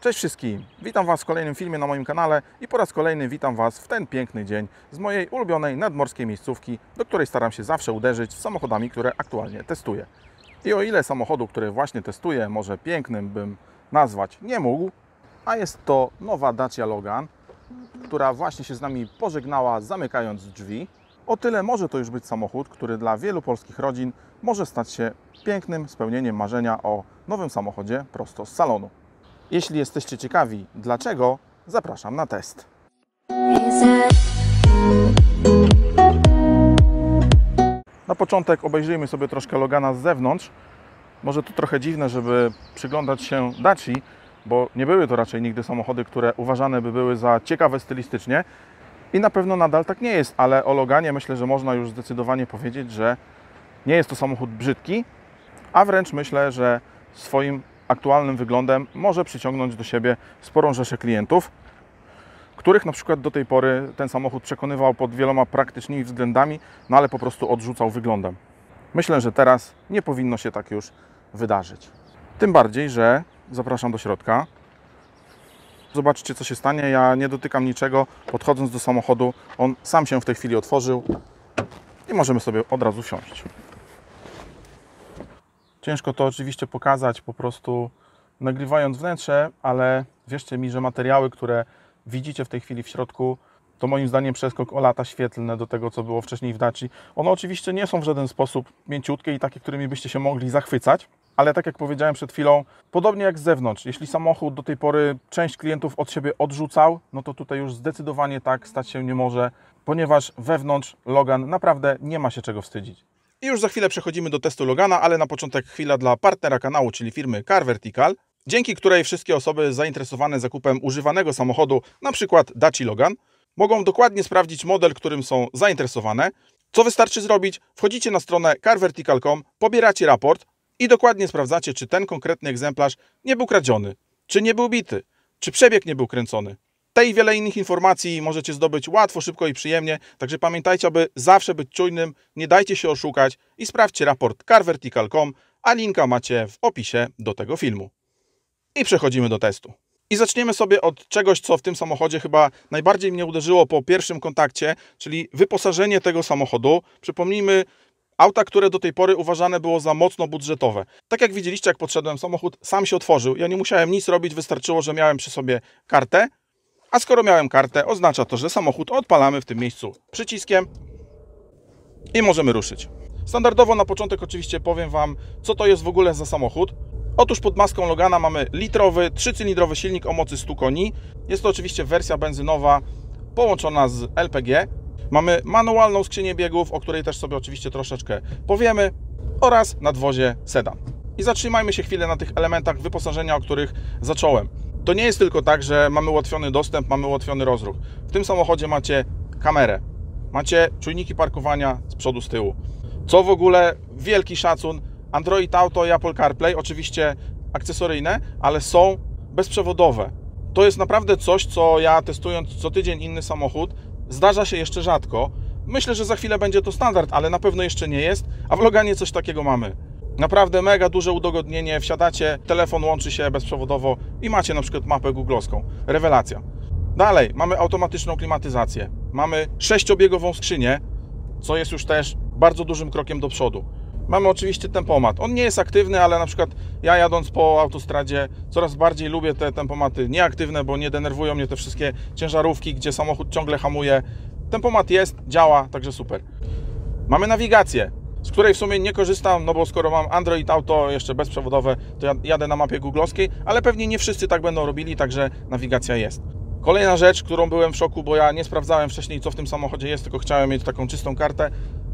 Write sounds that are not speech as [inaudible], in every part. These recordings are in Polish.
Cześć wszystkim! Witam Was w kolejnym filmie na moim kanale i po raz kolejny witam Was w ten piękny dzień z mojej ulubionej nadmorskiej miejscówki, do której staram się zawsze uderzyć z samochodami, które aktualnie testuję. I o ile samochodu, który właśnie testuję, może pięknym bym nazwać nie mógł, a jest to nowa Dacia Logan, która właśnie się z nami pożegnała zamykając drzwi, o tyle może to już być samochód, który dla wielu polskich rodzin może stać się pięknym spełnieniem marzenia o nowym samochodzie prosto z salonu. Jeśli jesteście ciekawi dlaczego, zapraszam na test. Na początek obejrzyjmy sobie troszkę Logana z zewnątrz. Może to trochę dziwne, żeby przyglądać się Daci, bo nie były to raczej nigdy samochody, które uważane by były za ciekawe stylistycznie. I na pewno nadal tak nie jest, ale o Loganie myślę, że można już zdecydowanie powiedzieć, że nie jest to samochód brzydki, a wręcz myślę, że swoim aktualnym wyglądem może przyciągnąć do siebie sporą rzeszę klientów, których na przykład do tej pory ten samochód przekonywał pod wieloma praktycznymi względami, no ale po prostu odrzucał wyglądem. Myślę, że teraz nie powinno się tak już wydarzyć. Tym bardziej, że zapraszam do środka. Zobaczcie, co się stanie. Ja nie dotykam niczego. Podchodząc do samochodu, on sam się w tej chwili otworzył i możemy sobie od razu wsiąść. Ciężko to oczywiście pokazać po prostu nagrywając wnętrze, ale wierzcie mi, że materiały, które widzicie w tej chwili w środku, to moim zdaniem przeskok o lata świetlne do tego, co było wcześniej w Daci. One oczywiście nie są w żaden sposób mięciutkie i takie, którymi byście się mogli zachwycać, ale tak jak powiedziałem przed chwilą, podobnie jak z zewnątrz, jeśli samochód do tej pory część klientów od siebie odrzucał, no to tutaj już zdecydowanie tak stać się nie może, ponieważ wewnątrz Logan naprawdę nie ma się czego wstydzić. I już za chwilę przechodzimy do testu Logana, ale na początek chwila dla partnera kanału, czyli firmy Car Vertical, dzięki której wszystkie osoby zainteresowane zakupem używanego samochodu, na przykład Daci Logan, mogą dokładnie sprawdzić model, którym są zainteresowane. Co wystarczy zrobić? Wchodzicie na stronę carvertical.com, pobieracie raport i dokładnie sprawdzacie, czy ten konkretny egzemplarz nie był kradziony, czy nie był bity, czy przebieg nie był kręcony. Te i wiele innych informacji możecie zdobyć łatwo, szybko i przyjemnie, także pamiętajcie, aby zawsze być czujnym, nie dajcie się oszukać i sprawdźcie raport carvertical.com, a linka macie w opisie do tego filmu. I przechodzimy do testu. I zaczniemy sobie od czegoś, co w tym samochodzie chyba najbardziej mnie uderzyło po pierwszym kontakcie, czyli wyposażenie tego samochodu. Przypomnijmy, auta, które do tej pory uważane było za mocno budżetowe. Tak jak widzieliście, jak podszedłem, samochód sam się otworzył. Ja nie musiałem nic robić, wystarczyło, że miałem przy sobie kartę. A skoro miałem kartę, oznacza to, że samochód odpalamy w tym miejscu przyciskiem i możemy ruszyć. Standardowo na początek oczywiście powiem Wam, co to jest w ogóle za samochód. Otóż pod maską Logana mamy litrowy, trzycylindrowy silnik o mocy 100 koni. Jest to oczywiście wersja benzynowa połączona z LPG. Mamy manualną skrzynię biegów, o której też sobie oczywiście troszeczkę powiemy, oraz nadwozie sedan. I zatrzymajmy się chwilę na tych elementach wyposażenia, o których zacząłem. To nie jest tylko tak, że mamy ułatwiony dostęp, mamy ułatwiony rozruch. W tym samochodzie macie kamerę, macie czujniki parkowania z przodu, z tyłu. Co w ogóle wielki szacun. Android Auto i Apple CarPlay, oczywiście akcesoryjne, ale są bezprzewodowe. To jest naprawdę coś, co ja testując co tydzień inny samochód, zdarza się jeszcze rzadko. Myślę, że za chwilę będzie to standard, ale na pewno jeszcze nie jest, a w Loganie coś takiego mamy. Naprawdę mega duże udogodnienie. Wsiadacie, telefon łączy się bezprzewodowo i macie na przykład mapę googlowską. Rewelacja. Dalej, mamy automatyczną klimatyzację. Mamy sześciobiegową skrzynię, co jest już też bardzo dużym krokiem do przodu. Mamy oczywiście tempomat. On nie jest aktywny, ale na przykład ja jadąc po autostradzie coraz bardziej lubię te tempomaty nieaktywne, bo nie denerwują mnie te wszystkie ciężarówki, gdzie samochód ciągle hamuje. Tempomat jest, działa, także super. Mamy nawigację której w sumie nie korzystam, no bo skoro mam Android Auto jeszcze bezprzewodowe, to ja jadę na mapie googlowskiej, ale pewnie nie wszyscy tak będą robili, także nawigacja jest. Kolejna rzecz, którą byłem w szoku, bo ja nie sprawdzałem wcześniej, co w tym samochodzie jest, tylko chciałem mieć taką czystą kartę.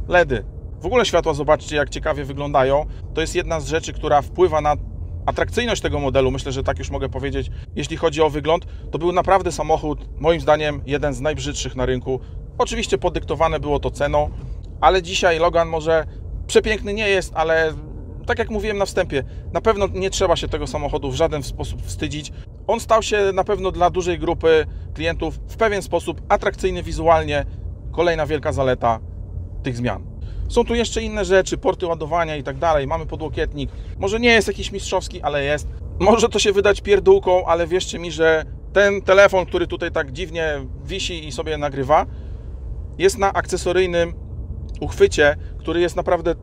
LEDy. W ogóle światła, zobaczcie, jak ciekawie wyglądają. To jest jedna z rzeczy, która wpływa na atrakcyjność tego modelu. Myślę, że tak już mogę powiedzieć. Jeśli chodzi o wygląd, to był naprawdę samochód, moim zdaniem, jeden z najbrzydszych na rynku. Oczywiście podyktowane było to ceną, ale dzisiaj Logan może przepiękny nie jest, ale tak jak mówiłem na wstępie, na pewno nie trzeba się tego samochodu w żaden sposób wstydzić. On stał się na pewno dla dużej grupy klientów w pewien sposób atrakcyjny wizualnie. Kolejna wielka zaleta tych zmian. Są tu jeszcze inne rzeczy, porty ładowania i tak dalej. Mamy podłokietnik. Może nie jest jakiś mistrzowski, ale jest. Może to się wydać pierdółką, ale wierzcie mi, że ten telefon, który tutaj tak dziwnie wisi i sobie nagrywa, jest na akcesoryjnym uchwycie, który jest naprawdę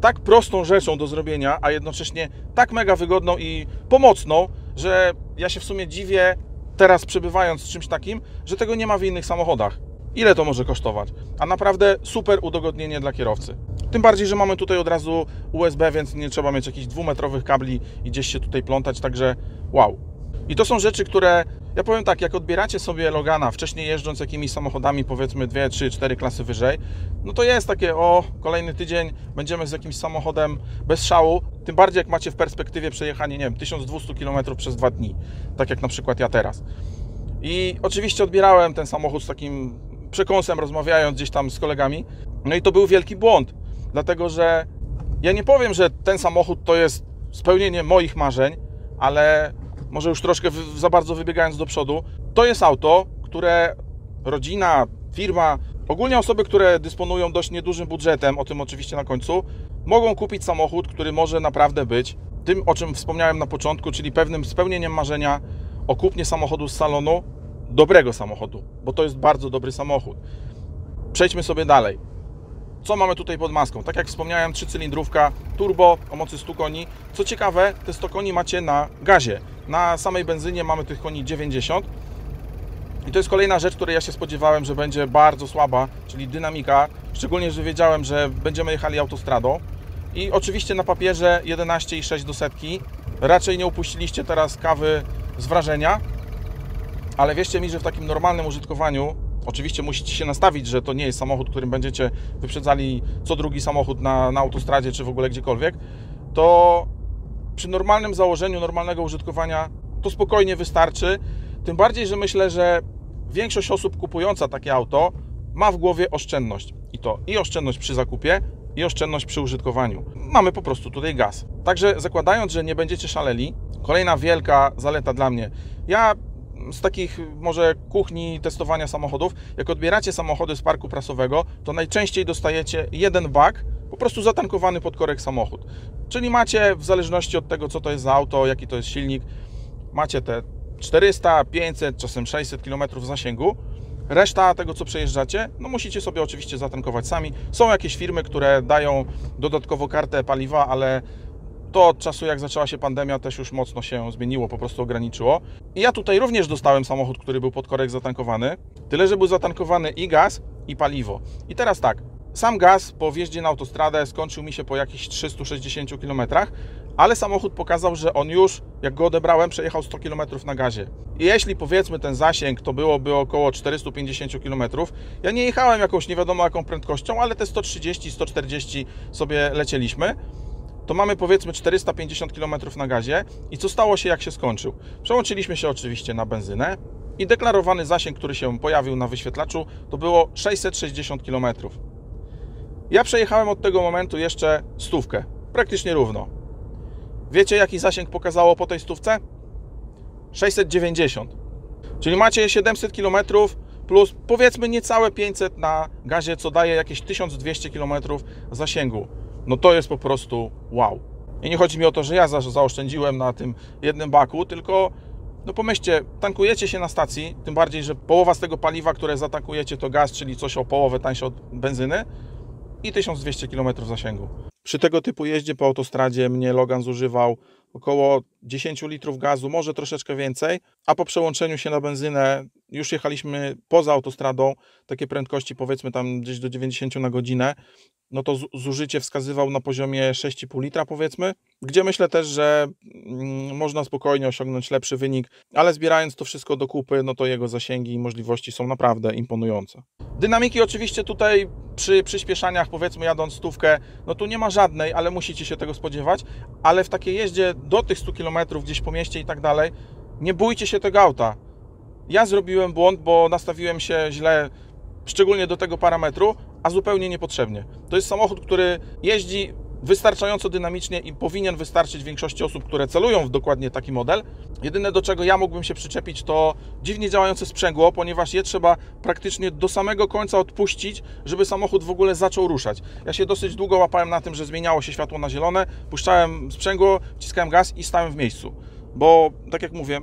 tak prostą rzeczą do zrobienia, a jednocześnie tak mega wygodną i pomocną, że ja się w sumie dziwię teraz przebywając z czymś takim, że tego nie ma w innych samochodach. Ile to może kosztować? A naprawdę super udogodnienie dla kierowcy. Tym bardziej, że mamy tutaj od razu USB, więc nie trzeba mieć jakichś dwumetrowych kabli i gdzieś się tutaj plątać, także wow. I to są rzeczy, które ja powiem tak, jak odbieracie sobie Logana, wcześniej jeżdżąc jakimiś samochodami, powiedzmy 2, 3, 4 klasy wyżej, no to jest takie, o, kolejny tydzień będziemy z jakimś samochodem bez szału, tym bardziej jak macie w perspektywie przejechanie, nie wiem, 1200 km przez dwa dni, tak jak na przykład ja teraz. I oczywiście odbierałem ten samochód z takim przekąsem, rozmawiając gdzieś tam z kolegami, no i to był wielki błąd, dlatego że ja nie powiem, że ten samochód to jest spełnienie moich marzeń, ale może już troszkę za bardzo wybiegając do przodu, to jest auto, które rodzina, firma, ogólnie osoby, które dysponują dość niedużym budżetem, o tym oczywiście na końcu, mogą kupić samochód, który może naprawdę być tym, o czym wspomniałem na początku, czyli pewnym spełnieniem marzenia o kupnie samochodu z salonu, dobrego samochodu, bo to jest bardzo dobry samochód. Przejdźmy sobie dalej. Co mamy tutaj pod maską? Tak jak wspomniałem, trzycylindrówka turbo o mocy 100 koni. Co ciekawe, te 100 koni macie na gazie. Na samej benzynie mamy tych koni 90. I to jest kolejna rzecz, której ja się spodziewałem, że będzie bardzo słaba, czyli dynamika. Szczególnie, że wiedziałem, że będziemy jechali autostradą. I oczywiście na papierze 11,6 do setki. Raczej nie upuściliście teraz kawy z wrażenia, ale wierzcie mi, że w takim normalnym użytkowaniu Oczywiście musicie się nastawić, że to nie jest samochód, którym będziecie wyprzedzali co drugi samochód na, na autostradzie czy w ogóle gdziekolwiek. To przy normalnym założeniu, normalnego użytkowania to spokojnie wystarczy. Tym bardziej, że myślę, że większość osób kupująca takie auto ma w głowie oszczędność. I to i oszczędność przy zakupie, i oszczędność przy użytkowaniu. Mamy po prostu tutaj gaz. Także zakładając, że nie będziecie szaleli, kolejna wielka zaleta dla mnie. Ja z takich może kuchni testowania samochodów, jak odbieracie samochody z parku prasowego, to najczęściej dostajecie jeden bak, po prostu zatankowany pod korek samochód. Czyli macie, w zależności od tego, co to jest za auto, jaki to jest silnik, macie te 400, 500, czasem 600 km zasięgu. Reszta tego, co przejeżdżacie, no musicie sobie oczywiście zatankować sami. Są jakieś firmy, które dają dodatkowo kartę paliwa, ale to od czasu, jak zaczęła się pandemia, też już mocno się zmieniło, po prostu ograniczyło. I ja tutaj również dostałem samochód, który był pod korek zatankowany. Tyle, że był zatankowany i gaz, i paliwo. I teraz tak, sam gaz po wjeździe na autostradę skończył mi się po jakichś 360 km, ale samochód pokazał, że on już, jak go odebrałem, przejechał 100 km na gazie. I jeśli powiedzmy ten zasięg to byłoby około 450 km, ja nie jechałem jakąś nie wiadomo jaką prędkością, ale te 130-140 sobie lecieliśmy to mamy powiedzmy 450 km na gazie. I co stało się, jak się skończył? Przełączyliśmy się oczywiście na benzynę i deklarowany zasięg, który się pojawił na wyświetlaczu, to było 660 km. Ja przejechałem od tego momentu jeszcze stówkę, praktycznie równo. Wiecie, jaki zasięg pokazało po tej stówce? 690. Czyli macie 700 km plus powiedzmy niecałe 500 na gazie, co daje jakieś 1200 km zasięgu no to jest po prostu wow. I nie chodzi mi o to, że ja zaoszczędziłem na tym jednym baku, tylko no pomyślcie, tankujecie się na stacji, tym bardziej, że połowa z tego paliwa, które zatankujecie to gaz, czyli coś o połowę tańsze od benzyny i 1200 km zasięgu. Przy tego typu jeździe po autostradzie mnie Logan zużywał około 10 litrów gazu, może troszeczkę więcej, a po przełączeniu się na benzynę już jechaliśmy poza autostradą, takie prędkości powiedzmy tam gdzieś do 90 na godzinę, no to zużycie wskazywał na poziomie 6,5 litra powiedzmy, gdzie myślę też, że mm, można spokojnie osiągnąć lepszy wynik, ale zbierając to wszystko do kupy, no to jego zasięgi i możliwości są naprawdę imponujące. Dynamiki oczywiście tutaj przy przyspieszaniach, powiedzmy jadąc stówkę, no tu nie ma żadnej, ale musicie się tego spodziewać, ale w takiej jeździe do tych 100 km gdzieś po mieście i tak dalej, nie bójcie się tego auta. Ja zrobiłem błąd, bo nastawiłem się źle, szczególnie do tego parametru, a zupełnie niepotrzebnie. To jest samochód, który jeździ wystarczająco dynamicznie i powinien wystarczyć większości osób, które celują w dokładnie taki model. Jedyne do czego ja mógłbym się przyczepić to dziwnie działające sprzęgło, ponieważ je trzeba praktycznie do samego końca odpuścić, żeby samochód w ogóle zaczął ruszać. Ja się dosyć długo łapałem na tym, że zmieniało się światło na zielone, puszczałem sprzęgło, wciskałem gaz i stałem w miejscu. bo tak jak mówię,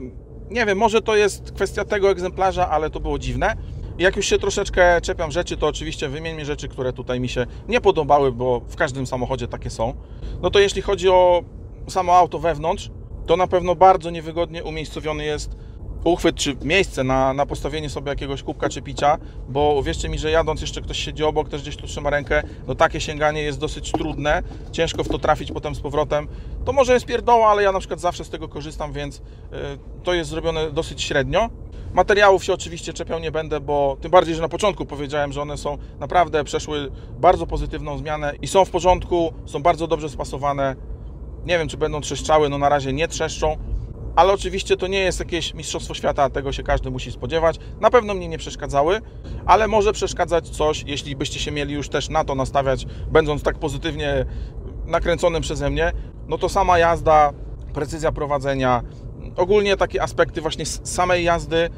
nie wiem, może to jest kwestia tego egzemplarza, ale to było dziwne. Jak już się troszeczkę czepiam rzeczy, to oczywiście wymieńmy rzeczy, które tutaj mi się nie podobały, bo w każdym samochodzie takie są. No to jeśli chodzi o samo auto wewnątrz, to na pewno bardzo niewygodnie umiejscowiony jest uchwyt czy miejsce na, na postawienie sobie jakiegoś kubka czy picia, bo wierzcie mi, że jadąc jeszcze ktoś siedzi obok, też gdzieś tu trzyma rękę, no takie sięganie jest dosyć trudne, ciężko w to trafić potem z powrotem. To może jest pierdoła, ale ja na przykład zawsze z tego korzystam, więc y, to jest zrobione dosyć średnio. Materiałów się oczywiście czepiał nie będę, bo tym bardziej, że na początku powiedziałem, że one są naprawdę przeszły bardzo pozytywną zmianę i są w porządku, są bardzo dobrze spasowane. Nie wiem, czy będą trzeszczały, no na razie nie trzeszczą, ale oczywiście to nie jest jakieś mistrzostwo świata, tego się każdy musi spodziewać. Na pewno mnie nie przeszkadzały, ale może przeszkadzać coś, jeśli byście się mieli już też na to nastawiać, będąc tak pozytywnie nakręconym przeze mnie, no to sama jazda, precyzja prowadzenia, ogólnie takie aspekty właśnie samej jazdy,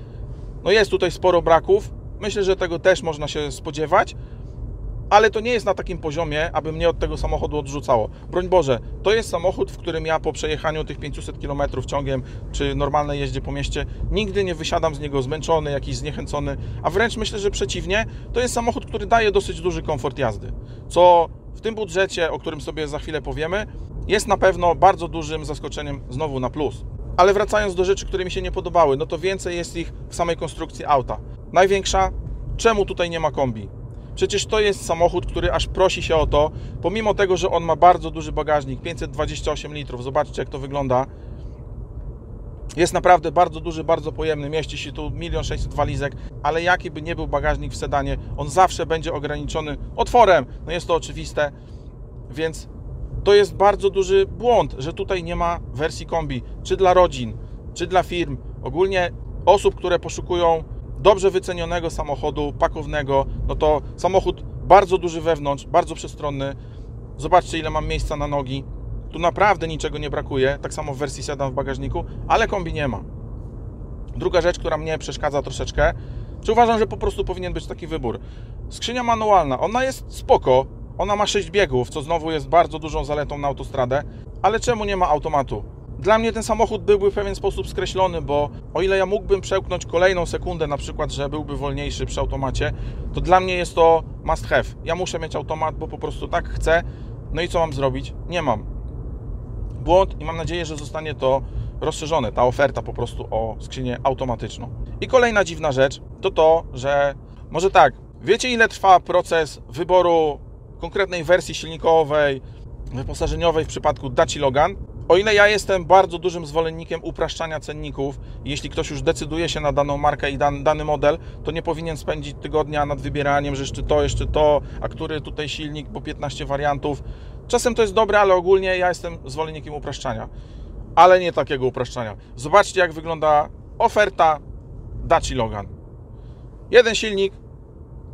no jest tutaj sporo braków. Myślę, że tego też można się spodziewać, ale to nie jest na takim poziomie, aby mnie od tego samochodu odrzucało. Broń Boże, to jest samochód, w którym ja po przejechaniu tych 500 km ciągiem, czy normalnej jeździe po mieście, nigdy nie wysiadam z niego zmęczony, jakiś zniechęcony, a wręcz myślę, że przeciwnie, to jest samochód, który daje dosyć duży komfort jazdy, co w tym budżecie, o którym sobie za chwilę powiemy, jest na pewno bardzo dużym zaskoczeniem znowu na plus. Ale wracając do rzeczy, które mi się nie podobały, no to więcej jest ich w samej konstrukcji auta. Największa, czemu tutaj nie ma kombi? Przecież to jest samochód, który aż prosi się o to, pomimo tego, że on ma bardzo duży bagażnik, 528 litrów, zobaczcie jak to wygląda. Jest naprawdę bardzo duży, bardzo pojemny, mieści się tu 1 600 walizek, ale jaki by nie był bagażnik w sedanie, on zawsze będzie ograniczony otworem. No jest to oczywiste, więc to jest bardzo duży błąd, że tutaj nie ma wersji kombi, czy dla rodzin, czy dla firm, ogólnie osób, które poszukują dobrze wycenionego samochodu, pakownego, no to samochód bardzo duży wewnątrz, bardzo przestronny. Zobaczcie, ile mam miejsca na nogi. Tu naprawdę niczego nie brakuje, tak samo w wersji sedan w bagażniku, ale kombi nie ma. Druga rzecz, która mnie przeszkadza troszeczkę, czy uważam, że po prostu powinien być taki wybór. Skrzynia manualna, ona jest spoko, ona ma 6 biegów, co znowu jest bardzo dużą zaletą na autostradę, ale czemu nie ma automatu? Dla mnie ten samochód byłby w pewien sposób skreślony, bo o ile ja mógłbym przełknąć kolejną sekundę, na przykład, że byłby wolniejszy przy automacie, to dla mnie jest to must have. Ja muszę mieć automat, bo po prostu tak chcę. No i co mam zrobić? Nie mam. Błąd i mam nadzieję, że zostanie to rozszerzone, ta oferta po prostu o skrzynię automatyczną. I kolejna dziwna rzecz to to, że może tak, wiecie ile trwa proces wyboru konkretnej wersji silnikowej, wyposażeniowej w przypadku Daci Logan? O ile ja jestem bardzo dużym zwolennikiem upraszczania cenników, jeśli ktoś już decyduje się na daną markę i dan, dany model, to nie powinien spędzić tygodnia nad wybieraniem, że jeszcze to, jeszcze to, a który tutaj silnik, po 15 wariantów. Czasem to jest dobre, ale ogólnie ja jestem zwolennikiem upraszczania. Ale nie takiego upraszczania. Zobaczcie, jak wygląda oferta Daci Logan. Jeden silnik,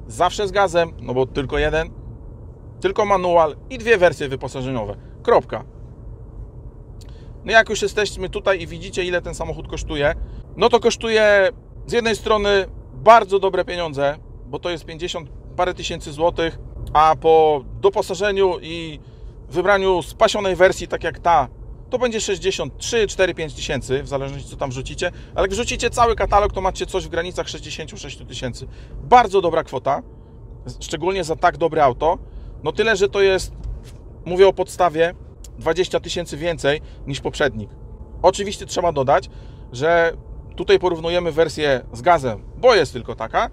zawsze z gazem, no bo tylko jeden, tylko manual i dwie wersje wyposażeniowe. Kropka. No jak już jesteśmy tutaj i widzicie, ile ten samochód kosztuje, no to kosztuje z jednej strony bardzo dobre pieniądze, bo to jest 50 parę tysięcy złotych, a po doposażeniu i wybraniu spasionej wersji, tak jak ta, to będzie 63, 4, 5 tysięcy, w zależności co tam wrzucicie, ale jak wrzucicie cały katalog, to macie coś w granicach 66 tysięcy. Bardzo dobra kwota, szczególnie za tak dobre auto. No tyle, że to jest, mówię o podstawie, 20 tysięcy więcej niż poprzednik. Oczywiście trzeba dodać, że tutaj porównujemy wersję z gazem, bo jest tylko taka,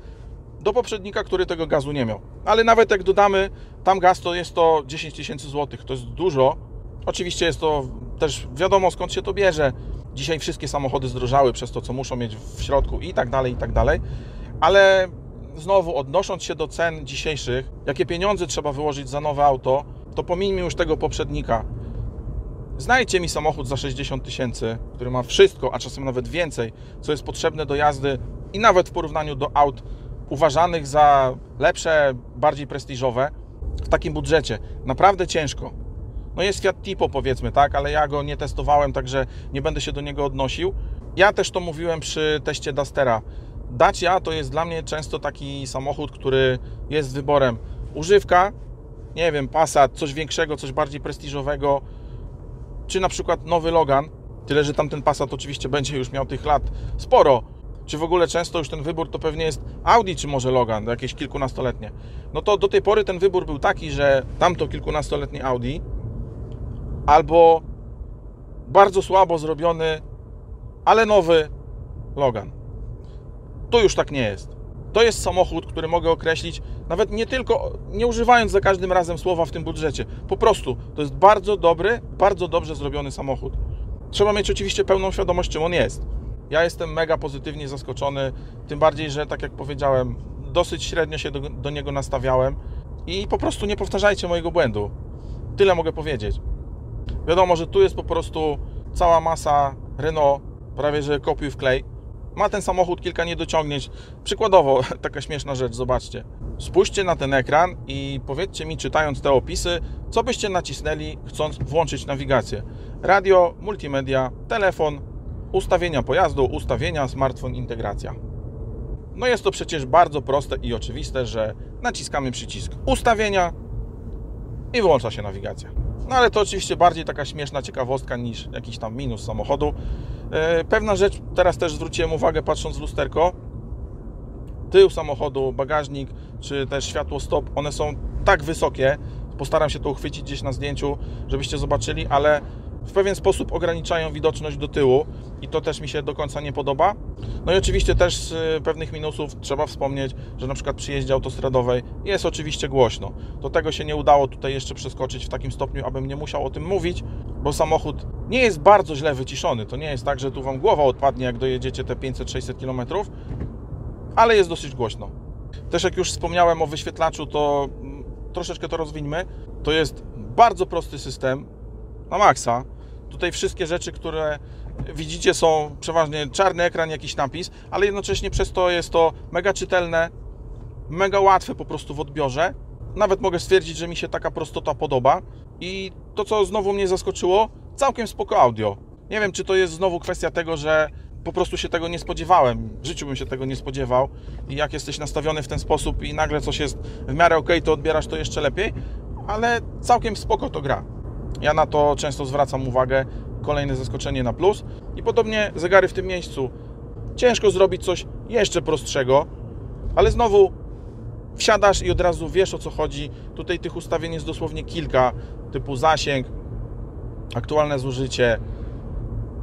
do poprzednika, który tego gazu nie miał. Ale nawet jak dodamy tam gaz, to jest to 10 tysięcy złotych. To jest dużo. Oczywiście jest to też wiadomo skąd się to bierze. Dzisiaj wszystkie samochody zdrożały przez to, co muszą mieć w środku i tak dalej, i tak dalej. Ale znowu odnosząc się do cen dzisiejszych, jakie pieniądze trzeba wyłożyć za nowe auto, to pomijmy już tego poprzednika. Znajdźcie mi samochód za 60 tysięcy, który ma wszystko, a czasem nawet więcej, co jest potrzebne do jazdy i nawet w porównaniu do aut uważanych za lepsze, bardziej prestiżowe w takim budżecie. Naprawdę ciężko. No jest Fiat Tipo powiedzmy, tak, ale ja go nie testowałem, także nie będę się do niego odnosił. Ja też to mówiłem przy teście Dustera. Dacia to jest dla mnie często taki samochód, który jest wyborem używka, nie wiem, Passat, coś większego, coś bardziej prestiżowego, czy na przykład nowy Logan, Tyle, że tamten Passat oczywiście będzie już miał tych lat sporo. Czy w ogóle często już ten wybór to pewnie jest Audi, czy może Logan, jakieś kilkunastoletnie. No to do tej pory ten wybór był taki, że tamto kilkunastoletnie Audi albo bardzo słabo zrobiony, ale nowy Logan. To już tak nie jest. To jest samochód, który mogę określić nawet nie tylko, nie używając za każdym razem słowa w tym budżecie. Po prostu to jest bardzo dobry, bardzo dobrze zrobiony samochód. Trzeba mieć oczywiście pełną świadomość, czym on jest. Ja jestem mega pozytywnie zaskoczony, tym bardziej, że tak jak powiedziałem, dosyć średnio się do, do niego nastawiałem i po prostu nie powtarzajcie mojego błędu. Tyle mogę powiedzieć. Wiadomo, że tu jest po prostu cała masa Renault, prawie że kopiuj w klej. Ma ten samochód kilka niedociągnięć. Przykładowo, [laughs] taka śmieszna rzecz, zobaczcie. Spójrzcie na ten ekran i powiedzcie mi, czytając te opisy, co byście nacisnęli, chcąc włączyć nawigację. Radio, multimedia, telefon, ustawienia pojazdu, ustawienia, smartfon, integracja. No jest to przecież bardzo proste i oczywiste, że naciskamy przycisk ustawienia i wyłącza się nawigacja. No ale to oczywiście bardziej taka śmieszna ciekawostka niż jakiś tam minus samochodu. E, pewna rzecz, teraz też zwróciłem uwagę patrząc w lusterko, tył samochodu, bagażnik, czy też światło stop, one są tak wysokie, postaram się to uchwycić gdzieś na zdjęciu, żebyście zobaczyli, ale w pewien sposób ograniczają widoczność do tyłu i to też mi się do końca nie podoba. No i oczywiście też z pewnych minusów trzeba wspomnieć, że na przykład przy jeździe autostradowej jest oczywiście głośno. Do tego się nie udało tutaj jeszcze przeskoczyć w takim stopniu, abym nie musiał o tym mówić, bo samochód nie jest bardzo źle wyciszony. To nie jest tak, że tu Wam głowa odpadnie, jak dojedziecie te 500-600 km, ale jest dosyć głośno. Też jak już wspomniałem o wyświetlaczu, to mm, troszeczkę to rozwińmy. To jest bardzo prosty system na maksa. Tutaj wszystkie rzeczy, które widzicie są przeważnie czarny ekran, jakiś napis, ale jednocześnie przez to jest to mega czytelne, mega łatwe po prostu w odbiorze. Nawet mogę stwierdzić, że mi się taka prostota podoba. I to, co znowu mnie zaskoczyło, całkiem spoko audio. Nie wiem, czy to jest znowu kwestia tego, że po prostu się tego nie spodziewałem. W życiu bym się tego nie spodziewał. I jak jesteś nastawiony w ten sposób i nagle coś jest w miarę ok, to odbierasz to jeszcze lepiej. Ale całkiem spoko to gra. Ja na to często zwracam uwagę. Kolejne zaskoczenie na plus. I podobnie zegary w tym miejscu. Ciężko zrobić coś jeszcze prostszego, ale znowu wsiadasz i od razu wiesz o co chodzi. Tutaj tych ustawień jest dosłownie kilka, typu zasięg, aktualne zużycie,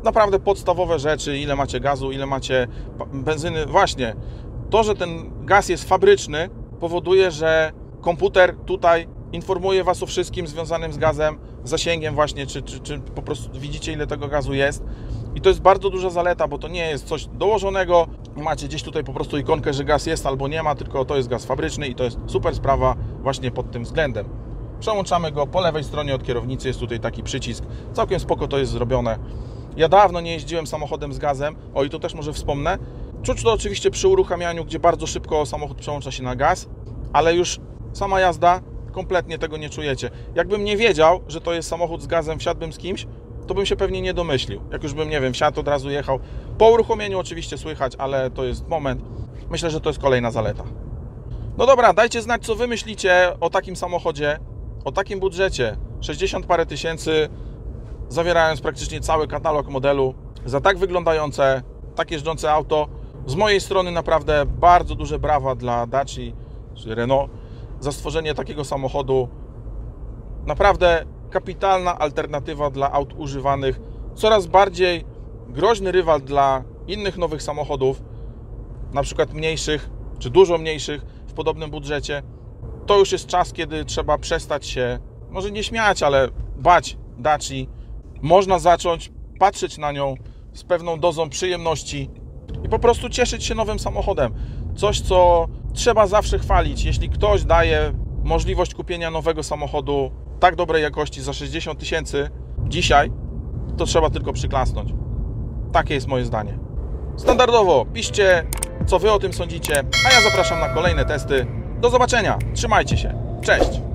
naprawdę podstawowe rzeczy, ile macie gazu, ile macie benzyny. Właśnie, to, że ten gaz jest fabryczny, powoduje, że komputer tutaj informuje Was o wszystkim związanym z gazem, zasięgiem właśnie, czy, czy, czy po prostu widzicie, ile tego gazu jest. I to jest bardzo duża zaleta, bo to nie jest coś dołożonego. Macie gdzieś tutaj po prostu ikonkę, że gaz jest albo nie ma, tylko to jest gaz fabryczny i to jest super sprawa właśnie pod tym względem. Przełączamy go po lewej stronie od kierownicy, jest tutaj taki przycisk. Całkiem spoko to jest zrobione. Ja dawno nie jeździłem samochodem z gazem, o i to też może wspomnę. Czuć to oczywiście przy uruchamianiu, gdzie bardzo szybko samochód przełącza się na gaz, ale już sama jazda kompletnie tego nie czujecie. Jakbym nie wiedział, że to jest samochód z gazem, wsiadłbym z kimś, to bym się pewnie nie domyślił. Jak już bym, nie wiem, wsiadł, od razu jechał. Po uruchomieniu oczywiście słychać, ale to jest moment. Myślę, że to jest kolejna zaleta. No dobra, dajcie znać, co Wy myślicie o takim samochodzie, o takim budżecie. 60 parę tysięcy, zawierając praktycznie cały katalog modelu. Za tak wyglądające, tak jeżdżące auto, z mojej strony naprawdę bardzo duże brawa dla Daci czy Renault za stworzenie takiego samochodu. Naprawdę kapitalna alternatywa dla aut używanych, coraz bardziej groźny rywal dla innych nowych samochodów, na przykład mniejszych czy dużo mniejszych w podobnym budżecie. To już jest czas, kiedy trzeba przestać się, może nie śmiać, ale bać Daci. Można zacząć patrzeć na nią z pewną dozą przyjemności i po prostu cieszyć się nowym samochodem. Coś, co trzeba zawsze chwalić. Jeśli ktoś daje możliwość kupienia nowego samochodu tak dobrej jakości za 60 tysięcy dzisiaj, to trzeba tylko przyklasnąć. Takie jest moje zdanie. Standardowo piszcie, co Wy o tym sądzicie, a ja zapraszam na kolejne testy. Do zobaczenia. Trzymajcie się. Cześć.